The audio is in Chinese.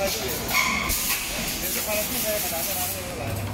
来这里，是花了四千块钱才拿那个来的。